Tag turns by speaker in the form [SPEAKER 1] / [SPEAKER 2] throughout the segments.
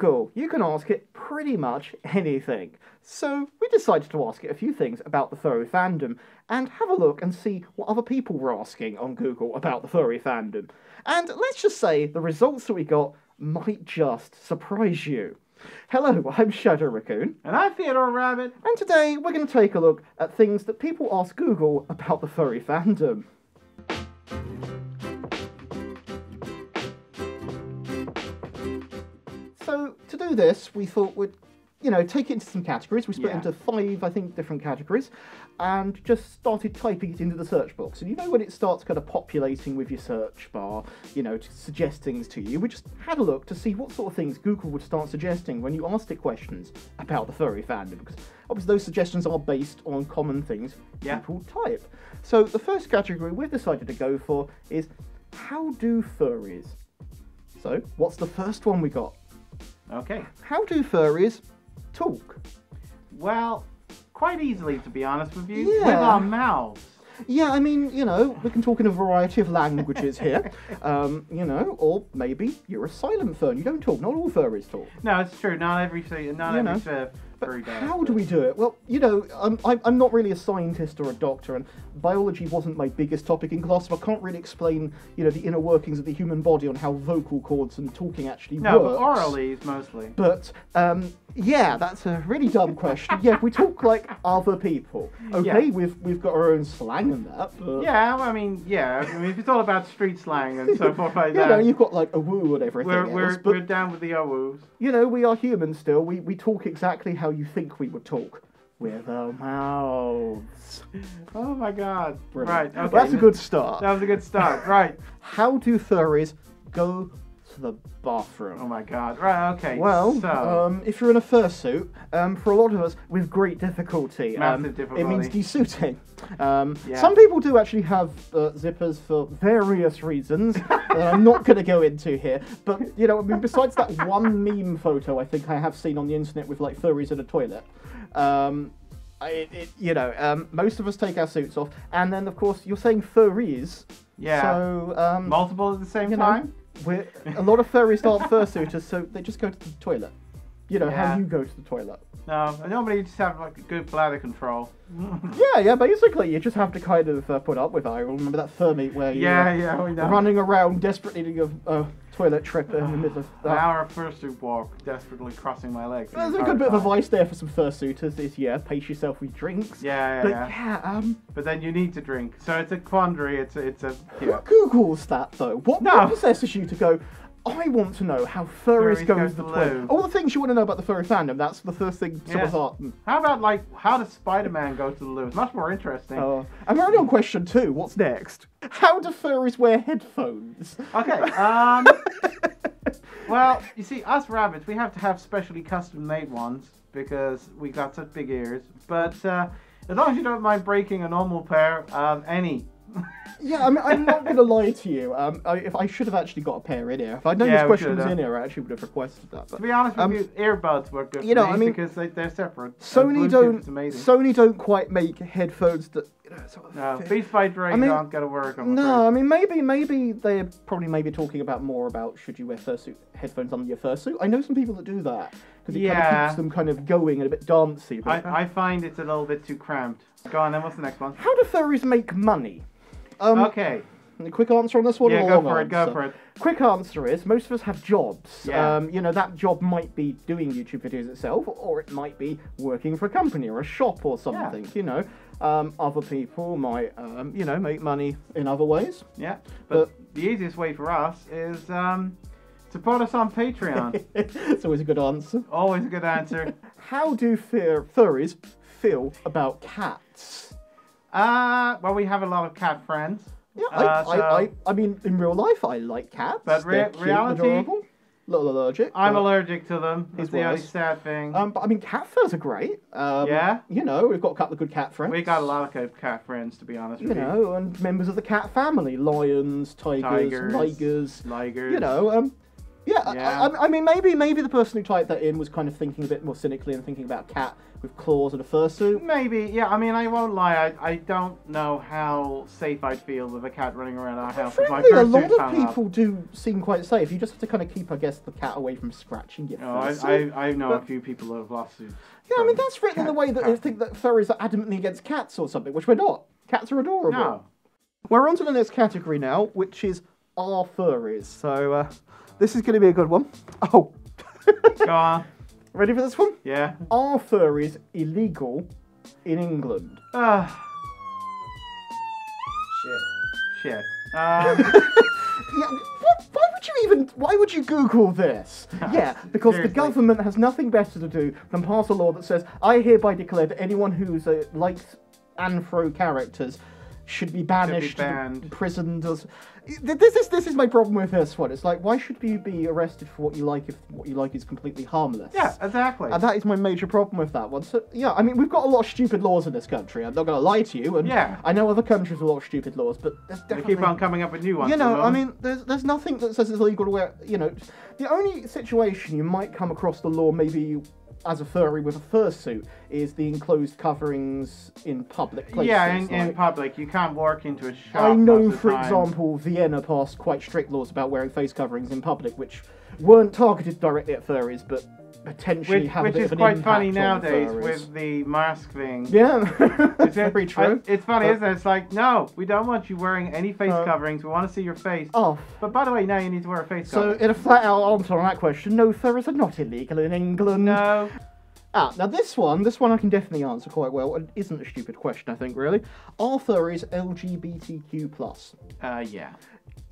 [SPEAKER 1] Google. You can ask it pretty much anything. So we decided to ask it a few things about the furry fandom and have a look and see what other people were asking on Google about the furry fandom. And let's just say the results that we got might just surprise you. Hello, I'm Shadow Raccoon,
[SPEAKER 2] And I'm Theodore Rabbit.
[SPEAKER 1] and today we're going to take a look at things that people ask Google about the furry fandom. This, we thought we'd, you know, take it into some categories. We split
[SPEAKER 2] Yeah.
[SPEAKER 1] into five, I think, different categories, and just started typing it into the search box. And you know when it starts kind of populating with your search bar, you know, to suggest things to you. We just had a look to see what sort of things Google would start suggesting when you asked it questions about the furry fandom, because obviously those suggestions are based on common things
[SPEAKER 2] Yeah.
[SPEAKER 1] people type. So the first category we've decided to go for is how do furries? So what's the first one we got?
[SPEAKER 2] Okay.
[SPEAKER 1] How do furries talk?
[SPEAKER 2] Well, quite easily, to be honest with you,
[SPEAKER 1] Yeah.
[SPEAKER 2] with our mouths.
[SPEAKER 1] Yeah, I mean, you know, we can talk in a variety of languages here. Um, you know, or maybe you're a silent fern. You don't talk. Not all furries talk.
[SPEAKER 2] No, it's true. Not every not
[SPEAKER 1] You
[SPEAKER 2] every
[SPEAKER 1] know,
[SPEAKER 2] does.
[SPEAKER 1] How do we do it? Well, you know, I'm, I'm not really a scientist or a doctor, and biology wasn't my biggest topic in class, so I can't really explain, you know, the inner workings of the human body on how vocal cords and talking actually
[SPEAKER 2] No,
[SPEAKER 1] works.
[SPEAKER 2] but orally mostly.
[SPEAKER 1] But um, yeah, that's a really dumb question. yeah, we talk like other people. Okay,
[SPEAKER 2] Yeah.
[SPEAKER 1] we've we've got our own slang and that. But,
[SPEAKER 2] Yeah, I mean, yeah. I mean, if it's all about street slang and so forth like
[SPEAKER 1] You
[SPEAKER 2] that,
[SPEAKER 1] know, you've got like a woo and everything
[SPEAKER 2] we're
[SPEAKER 1] else,
[SPEAKER 2] we're,
[SPEAKER 1] but
[SPEAKER 2] we're down with the owoos.
[SPEAKER 1] you know, we are human still. We we talk exactly how you think we would talk with our mouths.
[SPEAKER 2] Oh my god.
[SPEAKER 1] Brilliant.
[SPEAKER 2] Right. Okay.
[SPEAKER 1] Well, that's a good start.
[SPEAKER 2] That was a good start. right.
[SPEAKER 1] How do furries go to the bathroom?
[SPEAKER 2] Oh my god. Right. Okay.
[SPEAKER 1] Well,
[SPEAKER 2] so
[SPEAKER 1] um, if you're in a fursuit, um, for a lot of us, with great difficulty, um,
[SPEAKER 2] Massive
[SPEAKER 1] it means
[SPEAKER 2] difficulty.
[SPEAKER 1] desuiting. Um,
[SPEAKER 2] Yeah.
[SPEAKER 1] Some people do actually have uh, zippers for various reasons that I'm not going to go into here. But you know, I mean, besides that one meme photo I think I have seen on the internet with like furries in a toilet. Um, I, it, it, you know, um, most of us take our suits off, and then of course you're saying furries.
[SPEAKER 2] yeah.
[SPEAKER 1] So um,
[SPEAKER 2] multiple at the same
[SPEAKER 1] you know,
[SPEAKER 2] time.
[SPEAKER 1] We're, a lot of furries aren't fursuiters, so they just go to the toilet. You know how you go to the toilet.
[SPEAKER 2] No, normally you just have like a good bladder control.
[SPEAKER 1] Yeah, yeah. Basically, you just have to kind of uh, put up with it. I remember that meet where you
[SPEAKER 2] yeah, yeah, we know.
[SPEAKER 1] running around desperately needing a, a toilet trip in the middle of
[SPEAKER 2] An
[SPEAKER 1] that.
[SPEAKER 2] hour of fursuit walk, desperately crossing my legs. the
[SPEAKER 1] There's a good bit of advice there for some fursuiters. Is yeah, pace yourself with drinks.
[SPEAKER 2] Yeah, yeah,
[SPEAKER 1] But
[SPEAKER 2] yeah.
[SPEAKER 1] yeah, um,
[SPEAKER 2] But then you need to drink, so it's a quandary. It's a, it's a.
[SPEAKER 1] who
[SPEAKER 2] Yeah.
[SPEAKER 1] Googles that though? What,
[SPEAKER 2] No.
[SPEAKER 1] what possesses you to go? I want to know how furries,
[SPEAKER 2] Furries
[SPEAKER 1] go to
[SPEAKER 2] to
[SPEAKER 1] the
[SPEAKER 2] loo.
[SPEAKER 1] All the things you want to know about the furry fandom. That's the first thing someone
[SPEAKER 2] Yeah.
[SPEAKER 1] thought. "Hmm,
[SPEAKER 2] How about like how does Spider-Man go to the loo? It's much more interesting.
[SPEAKER 1] Uh, and we're only on question two. What's next? How do furries wear headphones?
[SPEAKER 2] Okay. Um. well, you see, us rabbits, we have to have specially custom-made ones because we got such big ears. But uh, as long as you don't mind breaking a normal pair, um, any.
[SPEAKER 1] Yeah, I mean, I'm not going to lie to you. Um, I, if I should have actually got a pair in here. If I'd known
[SPEAKER 2] Yeah,
[SPEAKER 1] this question was in here, I actually would have requested that. But
[SPEAKER 2] To be honest with
[SPEAKER 1] Um,
[SPEAKER 2] you, earbuds work good
[SPEAKER 1] you
[SPEAKER 2] for
[SPEAKER 1] know,
[SPEAKER 2] me
[SPEAKER 1] I mean,
[SPEAKER 2] because they, they're separate.
[SPEAKER 1] Sony don't. Sony don't quite make headphones that. You know, sort of
[SPEAKER 2] no,
[SPEAKER 1] fit-
[SPEAKER 2] Beats by Dre
[SPEAKER 1] I mean,
[SPEAKER 2] aren't gonna work. I'm
[SPEAKER 1] No,
[SPEAKER 2] afraid.
[SPEAKER 1] I mean maybe maybe they're probably maybe talking about more about should you wear fursuit headphones under your fursuit. I know some people that do that because it kind of keeps them kind of going and a bit dancey. But
[SPEAKER 2] I, I find it's a little bit too cramped. Go on then. What's the next one?
[SPEAKER 1] how do furries make money? Um,
[SPEAKER 2] Okay.
[SPEAKER 1] A quick answer on this one.
[SPEAKER 2] Yeah, go for it. Go for it.
[SPEAKER 1] Quick answer is most of us have jobs.
[SPEAKER 2] Yeah.
[SPEAKER 1] Um, you know, that job might be doing YouTube videos itself, or it might be working for a company or a shop or something. Yeah. You know, um, other people might, um, you know, make money in other ways.
[SPEAKER 2] Yeah, but, the easiest way for us is um, support us on Patreon.
[SPEAKER 1] it's always a good answer.
[SPEAKER 2] Always a good answer.
[SPEAKER 1] How do fur- furries feel about cats?
[SPEAKER 2] Uh, well, we have a lot of cat friends.
[SPEAKER 1] Yeah, I,
[SPEAKER 2] Uh,
[SPEAKER 1] I,
[SPEAKER 2] so-
[SPEAKER 1] I, I mean, in real life, I like cats.
[SPEAKER 2] But
[SPEAKER 1] They're cute,
[SPEAKER 2] reality-
[SPEAKER 1] adorable, little allergic.
[SPEAKER 2] I'm allergic to them.
[SPEAKER 1] As
[SPEAKER 2] the only sad thing.
[SPEAKER 1] Um, but I mean, cat furs are great. Um,
[SPEAKER 2] Yeah?
[SPEAKER 1] You know, we've got a couple of good cat friends.
[SPEAKER 2] we got a lot of good cat friends, to be honest
[SPEAKER 1] You
[SPEAKER 2] with
[SPEAKER 1] know, and members of the cat family: lions, tigers,
[SPEAKER 2] Tigers,
[SPEAKER 1] ligers.
[SPEAKER 2] you. Ligers.
[SPEAKER 1] You know, um, Yeah, I-
[SPEAKER 2] Yeah.
[SPEAKER 1] I, I mean, maybe maybe the person who typed that in was kind of thinking a bit more cynically and thinking about a cat with claws and a fursuit.
[SPEAKER 2] Maybe, yeah. I mean, I won't lie. I, I don't know how safe I'd feel with a cat running around our house with my
[SPEAKER 1] Frankly, a lot of
[SPEAKER 2] found up.
[SPEAKER 1] people do seem quite safe. You just have to kind of keep, I guess, the cat away from scratching your
[SPEAKER 2] No, I,
[SPEAKER 1] fursuit.
[SPEAKER 2] I, I know
[SPEAKER 1] But-
[SPEAKER 2] a few people who have lawsuits.
[SPEAKER 1] Yeah, I mean that's written in the way that you think that furries are adamantly against cats or something, which we're not. Cats are adorable.
[SPEAKER 2] No.
[SPEAKER 1] We're on to the next category now, which is our furries. So uh, this is going to be a good one. Oh,
[SPEAKER 2] Go on.
[SPEAKER 1] ready for this one?
[SPEAKER 2] Yeah.
[SPEAKER 1] Are is illegal in England?
[SPEAKER 2] Ah,
[SPEAKER 3] Shit.
[SPEAKER 2] shit. Um,
[SPEAKER 1] Yeah, what, why would you even? Why would you Google this? Yeah, because the government has nothing better to do than pass a law that says, "I hereby declare that anyone who's uh, likes anthro characters should be banished,
[SPEAKER 2] banned.
[SPEAKER 1] imprisoned." Or... This is this is my problem with this one. It's like, why should you be arrested for what you like if what you like is completely harmless?
[SPEAKER 2] yeah, exactly.
[SPEAKER 1] And that is my major problem with that one. So yeah, I mean we've got a lot of stupid laws in this country. I'm not going to lie to you. And
[SPEAKER 2] Yeah.
[SPEAKER 1] I know other countries have a lot of stupid laws, but there's
[SPEAKER 2] They
[SPEAKER 1] definitely
[SPEAKER 2] keep on coming up with new ones.
[SPEAKER 1] you know, I mean, there's there's nothing that says it's illegal to wear. You know, the only situation you might come across the law, maybe as a furry with a fursuit, is the enclosed coverings in public places.
[SPEAKER 2] yeah, in, in public, you can't walk into a shop.
[SPEAKER 1] I know,
[SPEAKER 2] most of the
[SPEAKER 1] for
[SPEAKER 2] time.
[SPEAKER 1] example, Vienna passed quite strict laws about wearing face coverings in public, which weren't targeted directly at furries, but potentially
[SPEAKER 2] which,
[SPEAKER 1] have
[SPEAKER 2] which
[SPEAKER 1] a bit
[SPEAKER 2] is
[SPEAKER 1] of an
[SPEAKER 2] quite funny nowadays with the mask thing.
[SPEAKER 1] Yeah,
[SPEAKER 2] It's
[SPEAKER 1] very true.
[SPEAKER 2] I- it's funny,
[SPEAKER 1] But-
[SPEAKER 2] isn't it? It's like, no, we don't want you wearing any face
[SPEAKER 1] Uh,
[SPEAKER 2] coverings. We want to see your face.
[SPEAKER 1] Oh,
[SPEAKER 2] But by the way, now you need to wear a face
[SPEAKER 1] so
[SPEAKER 2] covering.
[SPEAKER 1] in a flat out answer on that question, no, furries are not illegal in England.
[SPEAKER 2] no.
[SPEAKER 1] Ah, now this one, this one I can definitely answer quite well, and isn't a stupid question, I think, really. Are furries LGBTQ plus?
[SPEAKER 2] Uh, yeah.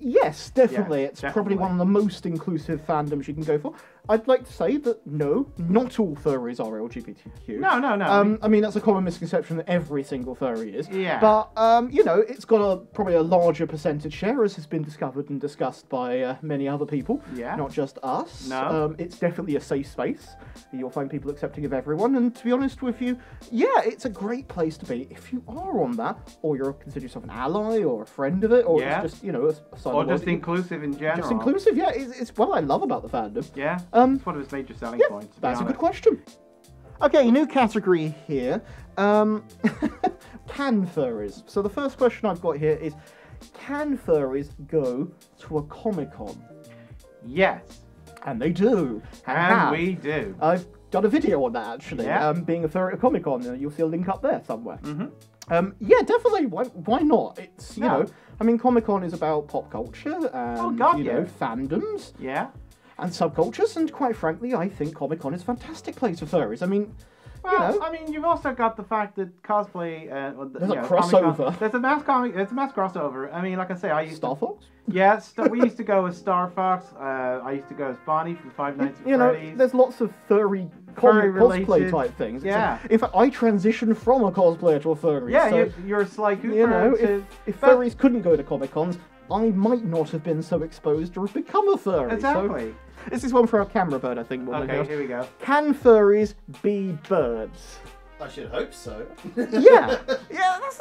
[SPEAKER 1] Yes, definitely.
[SPEAKER 2] Yes,
[SPEAKER 1] it's probably one of the most inclusive fandoms you can go for. I'd like to say that no, not all furries are LGBTQ.
[SPEAKER 2] No, no, no.
[SPEAKER 1] Um, I mean, that's a common misconception that every single furry is.
[SPEAKER 2] Yeah.
[SPEAKER 1] But, um, you know, it's got a probably a larger percentage share, as has been discovered and discussed by uh, many other people.
[SPEAKER 2] Yeah.
[SPEAKER 1] Not just us.
[SPEAKER 2] No.
[SPEAKER 1] Um, it's definitely a safe space. You'll find people accepting of everyone. And to be honest with you, yeah, it's a great place to be. If you are on that, or you're consider yourself an ally or a friend of it, or
[SPEAKER 2] Yeah.
[SPEAKER 1] it's just, you know, a, a side
[SPEAKER 2] or
[SPEAKER 1] of the world
[SPEAKER 2] just inclusive in general.
[SPEAKER 1] just inclusive, yeah. It's, it's what I love about the fandom.
[SPEAKER 2] Yeah.
[SPEAKER 1] Um,
[SPEAKER 2] It's one of its major selling
[SPEAKER 1] yeah,
[SPEAKER 2] points.
[SPEAKER 1] that's a good question. Okay, new category here. Um, can furries? So the first question I've got here is, can furries go to a comic con?
[SPEAKER 2] Yes.
[SPEAKER 1] And they do.
[SPEAKER 2] And
[SPEAKER 1] have.
[SPEAKER 2] we do.
[SPEAKER 1] I've done a video on that actually.
[SPEAKER 2] Yeah.
[SPEAKER 1] Um, being a furry at a comic con, you'll see a link up there somewhere.
[SPEAKER 2] hmm
[SPEAKER 1] Um, yeah, definitely. Why, why not? It's you
[SPEAKER 2] No.
[SPEAKER 1] know, I mean, Comic Con is about pop culture and
[SPEAKER 2] Oh, God,
[SPEAKER 1] you
[SPEAKER 2] yeah.
[SPEAKER 1] know fandoms.
[SPEAKER 2] Yeah.
[SPEAKER 1] and subcultures, and quite frankly, I think Comic Con is a fantastic place for furries. I mean,
[SPEAKER 2] Well,
[SPEAKER 1] you know,
[SPEAKER 2] I mean, you've also got the fact that cosplay. Uh,
[SPEAKER 1] There's
[SPEAKER 2] you
[SPEAKER 1] a
[SPEAKER 2] know, Comic-Con-
[SPEAKER 1] crossover.
[SPEAKER 2] There's a mass comic. There's a mass crossover. I mean, like I say, I used
[SPEAKER 1] Star Fox.
[SPEAKER 2] to. Yeah, st- we used to go as Star Fox. Uh, I used to go as Bonnie from Five Nights at
[SPEAKER 1] You know, there's lots of furry comic
[SPEAKER 2] Furry
[SPEAKER 1] cosplay type things. It's
[SPEAKER 2] yeah.
[SPEAKER 1] like- in fact, I transitioned from a cosplayer to a furry.
[SPEAKER 2] yeah,
[SPEAKER 1] so,
[SPEAKER 2] you're, you're Sly Cooper.
[SPEAKER 1] you know,
[SPEAKER 2] to-
[SPEAKER 1] if, if
[SPEAKER 2] but-
[SPEAKER 1] furries couldn't go to Comic Cons, I might not have been so exposed to have become a furry. So
[SPEAKER 2] Exactly.
[SPEAKER 1] this is one for our camera bird, I think. more
[SPEAKER 2] Okay, here we go.
[SPEAKER 1] Can furries be birds?
[SPEAKER 3] I should hope so.
[SPEAKER 1] Yeah, yeah, that's.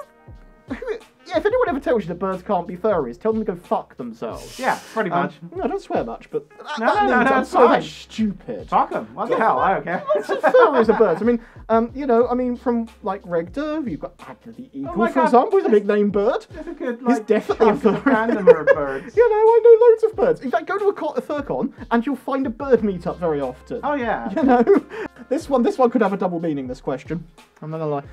[SPEAKER 1] Yeah, if anyone ever tells you that birds can't be furries, tell them to go fuck themselves.
[SPEAKER 2] Yeah, pretty
[SPEAKER 1] Um,
[SPEAKER 2] much.
[SPEAKER 1] no, don't swear much, but that,
[SPEAKER 2] No,
[SPEAKER 1] that
[SPEAKER 2] no, no,
[SPEAKER 1] means I'm
[SPEAKER 2] it's
[SPEAKER 1] so
[SPEAKER 2] fine.
[SPEAKER 1] stupid.
[SPEAKER 2] Fuck 'em. What the hell? I don't care.
[SPEAKER 1] Lots of furries are birds. I mean, um, you know, I mean, from like Regda, you've got Agna the Eagle,
[SPEAKER 2] Oh my
[SPEAKER 1] for
[SPEAKER 2] God.
[SPEAKER 1] example, he's a big name bird.
[SPEAKER 2] There's a good,
[SPEAKER 1] He's
[SPEAKER 2] like,
[SPEAKER 1] definitely a
[SPEAKER 2] chunk of
[SPEAKER 1] furry.
[SPEAKER 2] fandom are birds.
[SPEAKER 1] you know, I know loads of birds. In fact, go to a, co- a furcon and you'll find a bird meetup very often.
[SPEAKER 2] Oh, yeah.
[SPEAKER 1] You know, this one, this one could have a double meaning. This question, I'm not gonna lie.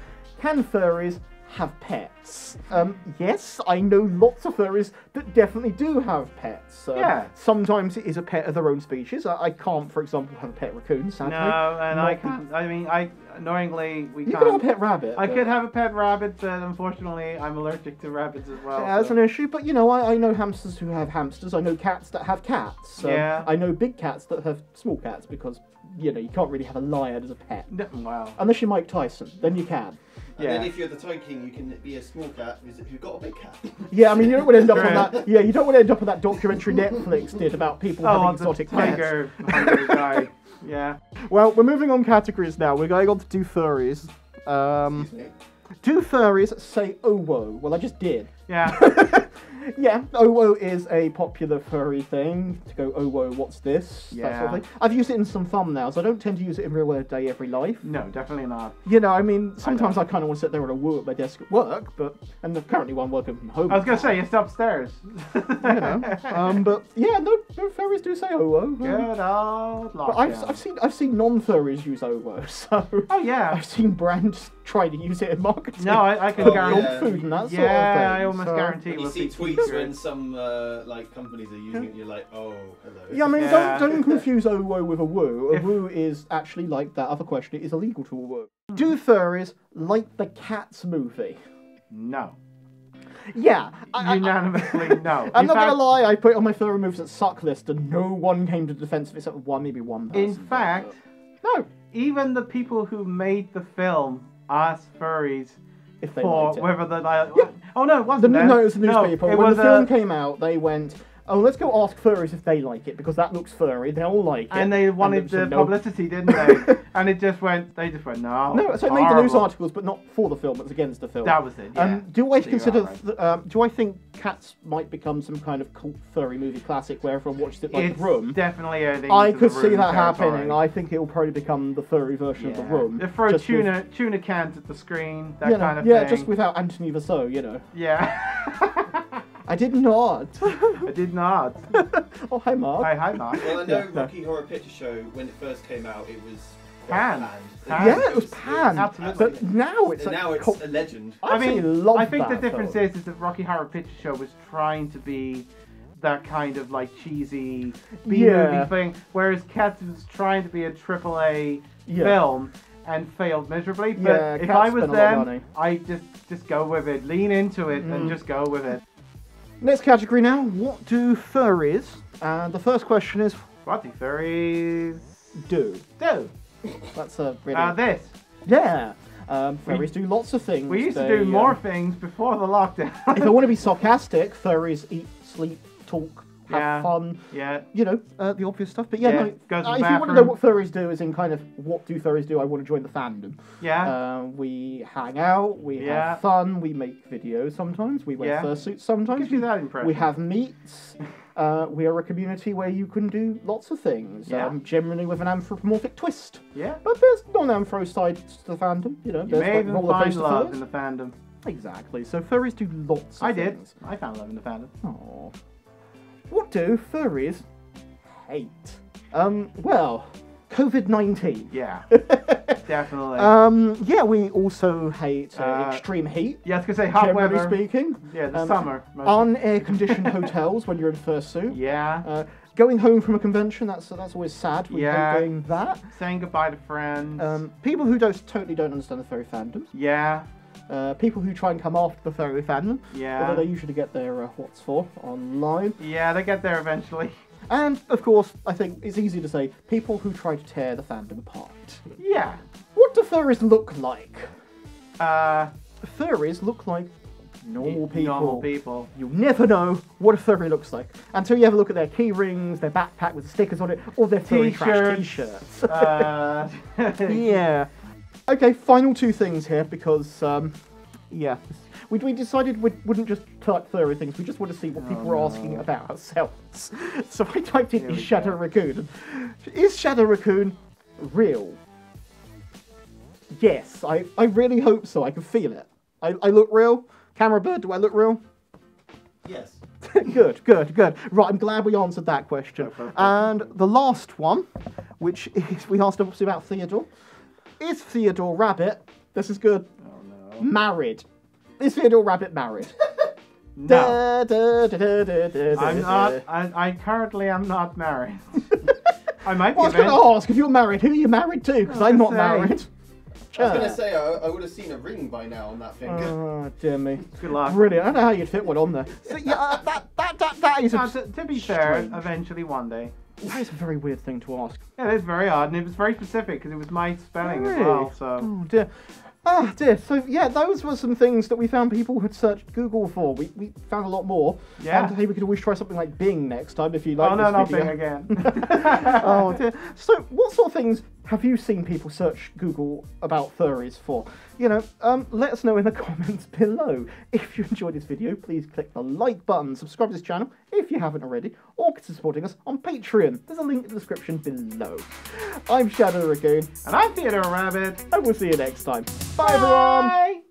[SPEAKER 1] Can furries have pets? Um, yes, I know lots of furries that definitely do have pets. Um,
[SPEAKER 2] Yeah.
[SPEAKER 1] Sometimes it is a pet of their own species. I, I can't, for example, have a pet raccoon. Sadly.
[SPEAKER 2] No, and I can't. I mean, I annoyingly we
[SPEAKER 1] You
[SPEAKER 2] can't.
[SPEAKER 1] You could have a pet rabbit.
[SPEAKER 2] I
[SPEAKER 1] but-
[SPEAKER 2] could have a pet rabbit, but unfortunately, I'm allergic to rabbits as well.
[SPEAKER 1] Yeah, that's an issue, but you know, I, I know hamsters who have hamsters. I know cats that have cats. Um,
[SPEAKER 2] Yeah.
[SPEAKER 1] I know big cats that have small cats because, you know, you can't really have a lion as a pet.
[SPEAKER 2] No, wow.
[SPEAKER 1] Unless you're Mike Tyson, then you can.
[SPEAKER 3] And then if you're the Tiger King, you can be a small cat who's, who's got a big cat.
[SPEAKER 1] Yeah, I mean, you don't want to end up on that. Yeah, you don't want to end up on that documentary Netflix did about people
[SPEAKER 2] Oh,
[SPEAKER 1] having
[SPEAKER 2] on the
[SPEAKER 1] exotic pets.
[SPEAKER 2] tiger guy. Yeah.
[SPEAKER 1] Well, we're moving on categories now. We're going on to do furries. Um,
[SPEAKER 3] Excuse me.
[SPEAKER 1] do furries say oh whoa? Well, I just did.
[SPEAKER 2] Yeah.
[SPEAKER 1] Yeah, OWO is a popular furry thing. To go, oh whoa, what's this? That sort
[SPEAKER 2] Yeah.
[SPEAKER 1] of thing. I've used it in some thumbnails. I don't tend to use it in real day every life.
[SPEAKER 2] No, definitely not.
[SPEAKER 1] You know, I mean, sometimes
[SPEAKER 2] know.
[SPEAKER 1] I, kind of want to sit there and woo at my desk at work, but and currently one working from home.
[SPEAKER 2] I was gonna say it's upstairs.
[SPEAKER 1] you know, um, but yeah, no, no furries do say OWO.
[SPEAKER 2] Good old
[SPEAKER 1] But I've,
[SPEAKER 2] lockdown.
[SPEAKER 1] I've seen I've seen non-furries use OWO, so
[SPEAKER 2] Oh yeah.
[SPEAKER 1] I've seen brands try to use it in marketing.
[SPEAKER 2] No, I, I can
[SPEAKER 3] Oh,
[SPEAKER 2] guarantee.
[SPEAKER 3] yeah.
[SPEAKER 1] food and that sort of thing.
[SPEAKER 2] Yeah, I almost
[SPEAKER 1] so-
[SPEAKER 2] guarantee
[SPEAKER 3] you
[SPEAKER 2] we'll
[SPEAKER 3] see
[SPEAKER 2] see
[SPEAKER 3] tweets
[SPEAKER 2] t-shirts.
[SPEAKER 3] when some uh, like companies are using it, you're like, oh, hello.
[SPEAKER 1] Yeah, I mean,
[SPEAKER 2] Yeah.
[SPEAKER 1] don't don't confuse OWO with a woo. A woo is actually like that other question. It is illegal to woo. Do furries like the Cats movie?
[SPEAKER 2] No.
[SPEAKER 1] Yeah. I, I,
[SPEAKER 2] Unanimously, no.
[SPEAKER 1] I'm
[SPEAKER 2] In
[SPEAKER 1] not gonna lie. I put it on my furry moves that suck list, and no one came to defense of it except one, maybe one person.
[SPEAKER 2] In fact,
[SPEAKER 1] no.
[SPEAKER 2] even the people who made the film asked furries
[SPEAKER 1] If they
[SPEAKER 2] for
[SPEAKER 1] liked it.
[SPEAKER 2] whether they like.
[SPEAKER 1] Yeah.
[SPEAKER 2] Oh no, it
[SPEAKER 1] The,
[SPEAKER 2] wasn't.
[SPEAKER 1] no,
[SPEAKER 2] them.
[SPEAKER 1] no, it was the
[SPEAKER 2] No,
[SPEAKER 1] newspaper.
[SPEAKER 2] it
[SPEAKER 1] when the film came out, they went, "Oh, let's go ask furries if they like it because that looks furry. They all like it."
[SPEAKER 2] and they wanted
[SPEAKER 1] it was a
[SPEAKER 2] the
[SPEAKER 1] no.
[SPEAKER 2] publicity, didn't they? and it just went. They just went no.
[SPEAKER 1] No, so it made the news articles, but not for the film. It was against the film.
[SPEAKER 2] That was it. Yeah.
[SPEAKER 1] Um, do I
[SPEAKER 2] So
[SPEAKER 1] consider?
[SPEAKER 2] right.
[SPEAKER 1] th- um, do I think Cats might become some kind of cult furry movie classic where everyone watches it like
[SPEAKER 2] it's
[SPEAKER 1] The Room?
[SPEAKER 2] definitely
[SPEAKER 1] I could see that
[SPEAKER 2] territory.
[SPEAKER 1] happening. I think it will probably become the furry version of The Room.
[SPEAKER 2] They throw
[SPEAKER 1] just with-
[SPEAKER 2] tuna tuna cans at the screen, that
[SPEAKER 1] you know,
[SPEAKER 2] kind of
[SPEAKER 1] yeah,
[SPEAKER 2] thing.
[SPEAKER 1] just without Tommy Wiseau, you know.
[SPEAKER 2] Yeah.
[SPEAKER 1] I did not.
[SPEAKER 2] I did not.
[SPEAKER 1] oh, hi, Mark.
[SPEAKER 2] Hi, hi, Mark.
[SPEAKER 3] Well, I know
[SPEAKER 1] Yeah, no.
[SPEAKER 3] Rocky Horror Picture Show when it first came out, it was
[SPEAKER 2] Panned.
[SPEAKER 3] quite
[SPEAKER 2] Panned.
[SPEAKER 1] yeah, it was pan.
[SPEAKER 2] Absolutely.
[SPEAKER 1] But now it's
[SPEAKER 3] And
[SPEAKER 1] a
[SPEAKER 3] now it's
[SPEAKER 1] cult-
[SPEAKER 3] a legend.
[SPEAKER 1] I,
[SPEAKER 2] I mean,
[SPEAKER 1] love
[SPEAKER 2] I think the difference
[SPEAKER 1] film.
[SPEAKER 2] is, is that Rocky Horror Picture Show was trying to be that kind of like cheesy B movie
[SPEAKER 1] Yeah.
[SPEAKER 2] thing, whereas Cats was trying to be a triple A
[SPEAKER 1] Yeah.
[SPEAKER 2] film and failed miserably. But
[SPEAKER 1] Yeah,
[SPEAKER 2] if
[SPEAKER 1] Cats
[SPEAKER 2] I was
[SPEAKER 1] spent a lot of
[SPEAKER 2] them. I just just go with it, lean into it,
[SPEAKER 1] Mm.
[SPEAKER 2] and just go with it.
[SPEAKER 1] Next category now. What do furries? And the first question is
[SPEAKER 2] What do furries
[SPEAKER 1] do.
[SPEAKER 2] do?
[SPEAKER 1] That's a really
[SPEAKER 2] Uh, this.
[SPEAKER 1] yeah. Um, furries do lots of things.
[SPEAKER 2] We used to do more
[SPEAKER 1] um,
[SPEAKER 2] things before the lockdown.
[SPEAKER 1] if I want to be sarcastic, furries eat, sleep, talk, have
[SPEAKER 2] Yeah.
[SPEAKER 1] fun.
[SPEAKER 2] yeah.
[SPEAKER 1] You know, uh, the obvious stuff. But yeah,
[SPEAKER 2] Yeah,
[SPEAKER 1] no, uh, if you want to know what furries do, is in kind of what do furries do? I want to join the fandom.
[SPEAKER 2] Yeah.
[SPEAKER 1] Uh, we hang out, we
[SPEAKER 2] Yeah.
[SPEAKER 1] have fun, we make videos sometimes, we wear
[SPEAKER 2] Yeah.
[SPEAKER 1] fursuits sometimes.
[SPEAKER 2] Gives you that impression.
[SPEAKER 1] We have meets. Uh, we are a community where you can do lots of things,
[SPEAKER 2] Yeah.
[SPEAKER 1] um, generally with an anthropomorphic twist.
[SPEAKER 2] Yeah.
[SPEAKER 1] But there's non-anthro sides to the fandom, you know.
[SPEAKER 2] You
[SPEAKER 1] there's
[SPEAKER 2] may
[SPEAKER 1] like
[SPEAKER 2] even find love
[SPEAKER 1] furries.
[SPEAKER 2] in the fandom.
[SPEAKER 1] Exactly. So furries do lots of
[SPEAKER 2] I did. I found love in the fandom.
[SPEAKER 1] Aww. What do furries hate? Um, well, COVID 19.
[SPEAKER 2] Yeah. Definitely.
[SPEAKER 1] Um, yeah, we also hate uh,
[SPEAKER 2] Uh,
[SPEAKER 1] extreme heat,
[SPEAKER 2] yeah, I was gonna say hot
[SPEAKER 1] generally
[SPEAKER 2] weather.
[SPEAKER 1] speaking.
[SPEAKER 2] Yeah, the
[SPEAKER 1] Um,
[SPEAKER 2] summer. mostly.
[SPEAKER 1] Un-air conditioned hotels when you're in fursuit.
[SPEAKER 2] yeah.
[SPEAKER 1] Uh, going home from a convention, that's that's always sad. We
[SPEAKER 2] Yeah.
[SPEAKER 1] doing that.
[SPEAKER 2] Saying goodbye to friends.
[SPEAKER 1] Um, people who don't totally don't understand the furry fandom.
[SPEAKER 2] yeah.
[SPEAKER 1] Uh, people who try and come after the furry fandom.
[SPEAKER 2] Yeah.
[SPEAKER 1] Although they usually get their uh, what's for online.
[SPEAKER 2] Yeah, they get there eventually.
[SPEAKER 1] And of course, I think it's easy to say people who try to tear the fandom apart.
[SPEAKER 2] Yeah.
[SPEAKER 1] What do furries look like?
[SPEAKER 2] Uh,
[SPEAKER 1] Furries look like normal people.
[SPEAKER 2] Normal people.
[SPEAKER 1] You never know what a furry looks like until you have a look at their key rings, their backpack with the stickers on it, or their furry
[SPEAKER 2] T-shirts.
[SPEAKER 1] t-shirts.
[SPEAKER 2] Uh,
[SPEAKER 1] yeah. Okay, final two things here because, um, yeah, we, we decided we wouldn't just type furry things. We just want to see what people were asking about ourselves. So I typed in is Shadow
[SPEAKER 2] go.
[SPEAKER 1] Raccoon. Is Shadow Raccoon real? Yes, I, I really hope so. I can feel it. I, I look real. Camera bird, do I look real?
[SPEAKER 3] Yes.
[SPEAKER 1] good, good, good. Right, I'm glad we answered that question.
[SPEAKER 2] Perfect.
[SPEAKER 1] And the last one, which is we asked obviously about Theodore. Is Theodore Rabbit, this is good,
[SPEAKER 2] oh no.
[SPEAKER 1] married? Is Theodore Rabbit married?
[SPEAKER 2] No.
[SPEAKER 1] Da, da, da,
[SPEAKER 2] I'm not. I, I currently am not married. I might be.
[SPEAKER 1] I was going to ask if you're married, who are you married to? Because
[SPEAKER 2] I
[SPEAKER 1] I'm not
[SPEAKER 2] oh, say.
[SPEAKER 1] married.
[SPEAKER 3] I was gonna say I, I would have seen a ring by now on that finger.
[SPEAKER 1] Oh, dear me.
[SPEAKER 2] Good luck.
[SPEAKER 1] Brilliant. I don't know how you'd fit one on there. So, yeah, that, that, that, that, is
[SPEAKER 2] No,
[SPEAKER 1] a,
[SPEAKER 2] to, to be fair, eventually one day.
[SPEAKER 1] That is a very weird thing to ask.
[SPEAKER 2] Yeah, it is very odd, and it was very specific because it was my spelling as well. So
[SPEAKER 1] Oh dear. Ah, dear. So, yeah, those were some things that we found people had searched Google for. We, we found a lot more.
[SPEAKER 2] Yeah.
[SPEAKER 1] And hey, we could always try something like Bing next time if you like
[SPEAKER 2] oh no, not. Bing again.
[SPEAKER 1] oh dear. So, what sort of things have you seen people search Google about furries for? You know, um, let us know in the comments below. If you enjoyed this video, please click the like button, subscribe to this channel if you haven't already, or consider supporting us on Patreon. There's a link in the description below. I'm Shadow Raccoon,
[SPEAKER 2] and I'm Theodore Rabbit.
[SPEAKER 1] and we'll see you next time. Bye everyone!